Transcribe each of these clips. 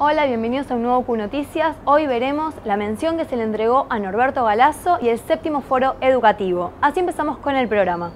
Hola, bienvenidos a un nuevo Q Noticias. Hoy veremos la mención que se le entregó a Norberto Galazo y el séptimo foro educativo. Así empezamos con el programa.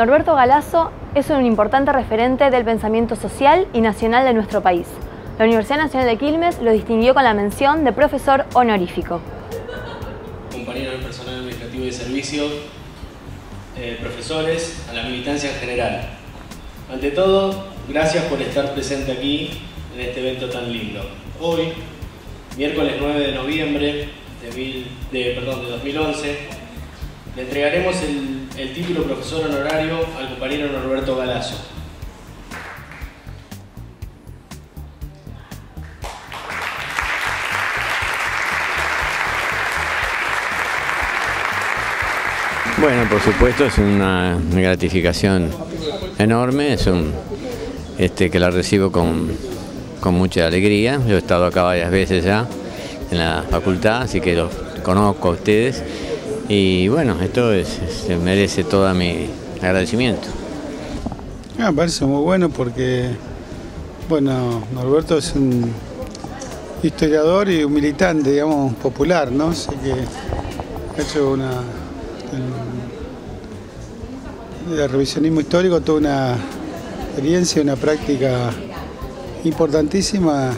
Norberto Galazo es un importante referente del pensamiento social y nacional de nuestro país. La Universidad Nacional de Quilmes lo distinguió con la mención de profesor honorífico. Compañeros del personal administrativo y de servicio, eh, profesores, a la militancia en general. Ante todo, gracias por estar presente aquí en este evento tan lindo. Hoy, miércoles 9 de noviembre de, perdón, de 2011, le entregaremos el el título profesor honorario al compañero Norberto Galazo. Bueno, por supuesto es una gratificación enorme, es un, este, que la recibo con, con mucha alegría. Yo he estado acá varias veces ya en la facultad, así que los conozco a ustedes y bueno, esto se merece todo mi agradecimiento. Ah, me parece muy bueno porque, bueno, Norberto es un historiador y un militante, digamos, popular, ¿no? Así que ha hecho una... El, revisionismo histórico, toda una experiencia, una práctica importantísima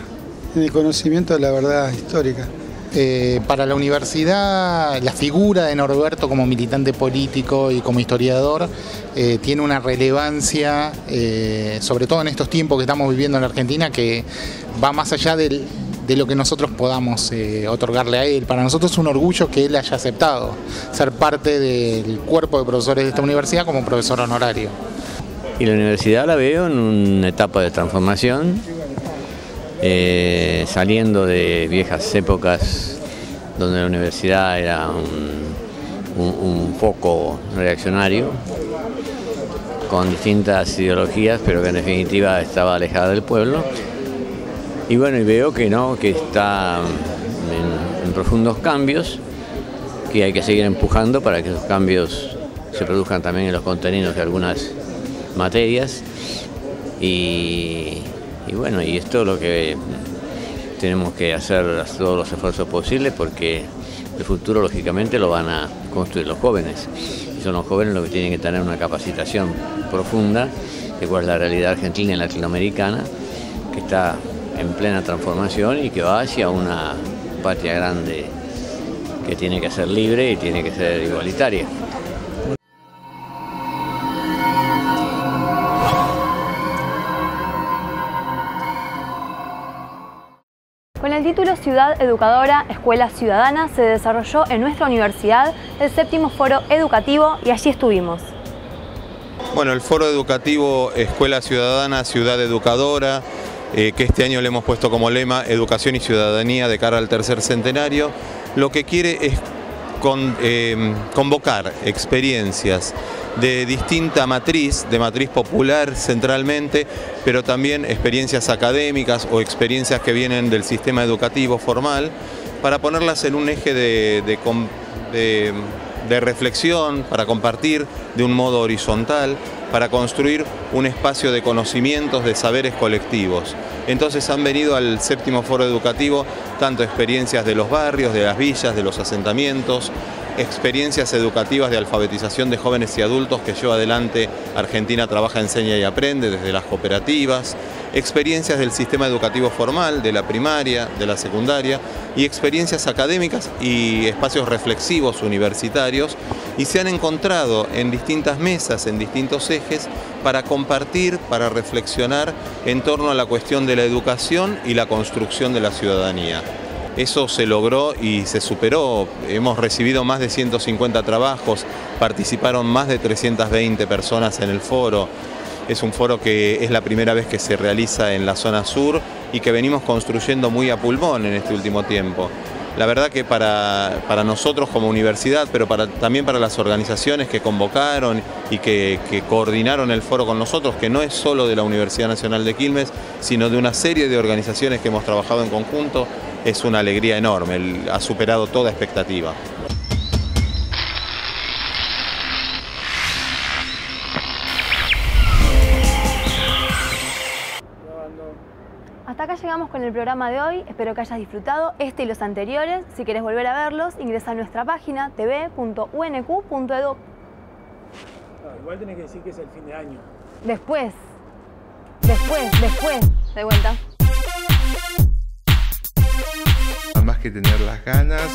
en el conocimiento de la verdad histórica. Eh, para la universidad, la figura de Norberto como militante político y como historiador eh, tiene una relevancia, eh, sobre todo en estos tiempos que estamos viviendo en la Argentina, que va más allá de lo que nosotros podamos otorgarle a él. Para nosotros es un orgullo que él haya aceptado ser parte del cuerpo de profesores de esta universidad como profesor honorario. Y la universidad la veo en una etapa de transformación eh, saliendo de viejas épocas donde la universidad era un, foco reaccionario, con distintas ideologías, pero que en definitiva estaba alejada del pueblo. Y bueno, y veo que no, que está en, profundos cambios, que hay que seguir empujando para que esos cambios se produzcan también en los contenidos de algunas materias. Y, y bueno, y esto es lo que tenemos que hacer todos los esfuerzos posibles porque el futuro lógicamente lo van a construir los jóvenes. Y son los jóvenes los que tienen que tener una capacitación profunda de cuál es la realidad argentina y latinoamericana, que está en plena transformación y que va hacia una patria grande que tiene que ser libre y tiene que ser igualitaria. El título Ciudad Educadora, Escuela Ciudadana se desarrolló en nuestra universidad el séptimo foro educativo y allí estuvimos. Bueno, el foro educativo Escuela Ciudadana, Ciudad Educadora, eh, que este año le hemos puesto como lema Educación y Ciudadanía de cara al tercer centenario, lo que quiere es eh, convocar experiencias de distinta matriz, de matriz popular centralmente, pero también experiencias académicas o experiencias que vienen del sistema educativo formal, para ponerlas en un eje de, de reflexión, para compartir de un modo horizontal, para construir un espacio de conocimientos, de saberes colectivos. Entonces han venido al séptimo foro educativo tanto experiencias de los barrios, de las villas, de los asentamientos, experiencias educativas de alfabetización de jóvenes y adultos que lleva adelante Argentina Trabaja, Enseña y Aprende desde las cooperativas, experiencias del sistema educativo formal, de la primaria, de la secundaria y experiencias académicas y espacios reflexivos universitarios y se han encontrado en distintas mesas, en distintos ejes, para compartir, para reflexionar en torno a la cuestión de la educación y la construcción de la ciudadanía. Eso se logró y se superó. Hemos recibido más de 150 trabajos, participaron más de 320 personas en el foro. Es un foro que es la primera vez que se realiza en la zona sur y que venimos construyendo muy a pulmón en este último tiempo. La verdad que para, nosotros como universidad, pero también para las organizaciones que convocaron y que, que, coordinaron el foro con nosotros, que no es solo de la Universidad Nacional de Quilmes, sino de una serie de organizaciones que hemos trabajado en conjunto, es una alegría enorme, ha superado toda expectativa. Hasta acá llegamos con el programa de hoy, espero que hayas disfrutado este y los anteriores. Si quieres volver a verlos, ingresa a nuestra página tv.unq.edu. igual tenés que decir que es el fin de año. Después, después, después, de vuelta. Más que tener las ganas.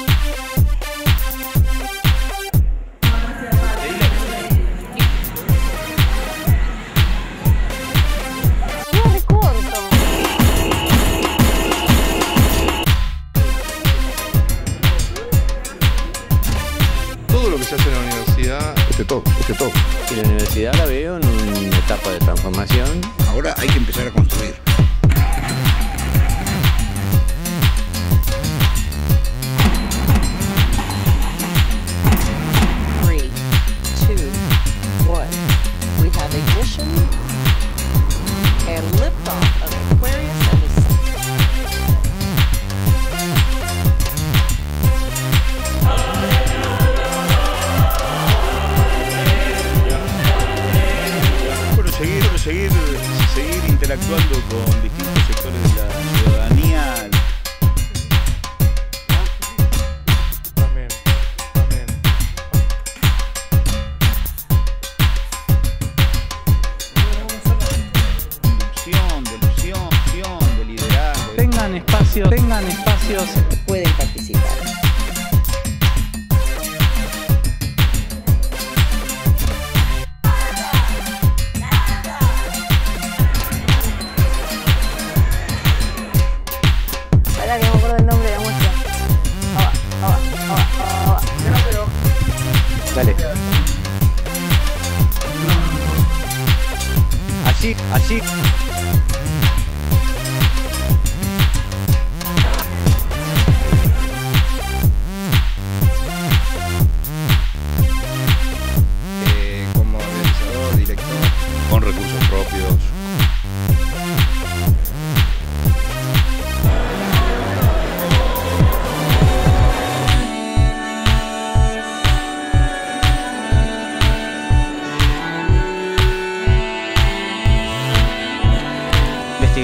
Pueden participar. Ahora que me acuerdo del nombre de la muestra. Dale. Así, así.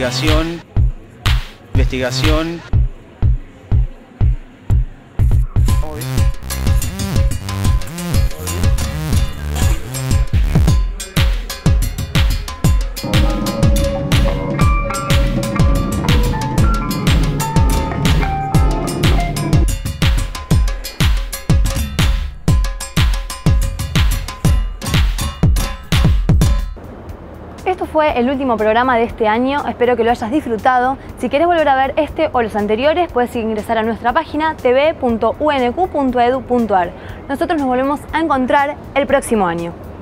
Investigación, investigación. Fue el último programa de este año, espero que lo hayas disfrutado. Si quieres volver a ver este o los anteriores, puedes ingresar a nuestra página tv.unq.edu.ar. Nosotros nos volvemos a encontrar el próximo año.